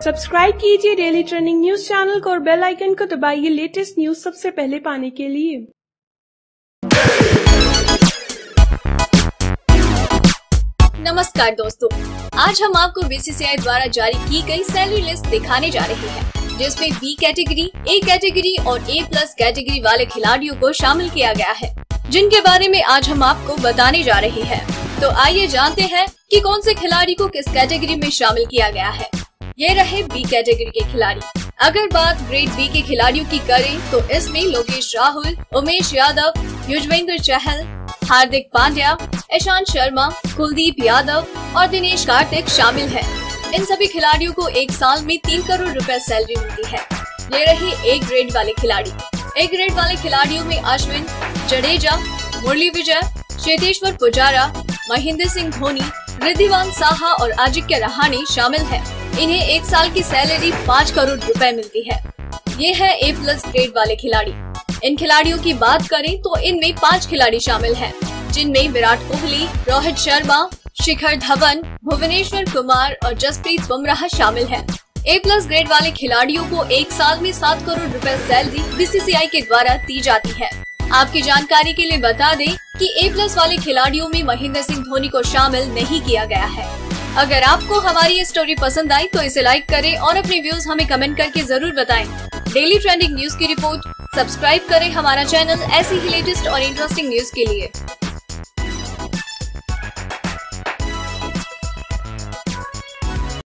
Subscribe कीजिए daily trending news channel को और बेल आइकन को दबाइए लेटेस्ट न्यूज़ सबसे पहले पाने के लिए। नमस्कार दोस्तों, आज हम आपको बीसीसीआई द्वारा जारी की गई सैलरी लिस्ट दिखाने जा रहे हैं, जिसमें बी कैटेगरी ए कैटेगरी और ए प्लस कैटेगरी वाले खिलाड़ियों को शामिल किया गया है, जिनके बारे में आज हम आपको बताने जा रहे हैं। तो आइए जानते हैं कि कौन से खिलाड़ी को किस कैटेगरी में शामिल किया गया है। ये रहे बी कैटेगरी के खिलाड़ी अगर बात ग्रेड बी के खिलाड़ियों की करें तो इसमें लोकेश राहुल, उमेश यादव, युजवेंद्र चहल, हार्दिक पांड्या, ईशांत शर्मा, कुलदीप यादव और दिनेश कार्तिक शामिल हैं। इन सभी खिलाड़ियों को एक साल में तीन करोड़ रुपए सैलरी मिलती है ये रहे ए ग्रेड वाले खिलाड़ी ए ग्रेड वाले खिलाड़ियों में अश्विन, जडेजा, मुरली विजय, चेतेश्वर पुजारा, महेंद्र सिंह धोनी, रिद्धिवान साहा और आजिक्य रहाणे शामिल हैं। इन्हें एक साल की सैलरी पाँच करोड़ रुपए मिलती है। ये है ए प्लस ग्रेड वाले खिलाड़ी। इन खिलाड़ियों की बात करें तो इनमें पाँच खिलाड़ी शामिल हैं, जिनमें विराट कोहली रोहित शर्मा शिखर धवन भुवनेश्वर कुमार और जसप्रीत बुमराह शामिल हैं। ए प्लस ग्रेड वाले खिलाड़ियों को एक साल में सात करोड़ रुपए सैलरी बीसीसीआई के द्वारा दी जाती है। आपकी जानकारी के लिए बता दें कि ए प्लस वाले खिलाड़ियों में महेंद्र सिंह धोनी को शामिल नहीं किया गया है। अगर आपको हमारी ये स्टोरी पसंद आई तो इसे लाइक करें और अपने व्यूज़ हमें कमेंट करके ज़रूर बताएँ। डेली ट्रेंडिंग न्यूज़ की रिपोर्ट सब्सक्राइब करें हमारा चैनल ऐसी ही लेटेस्ट और इंटरेस्टिंग न्यूज़ के लिए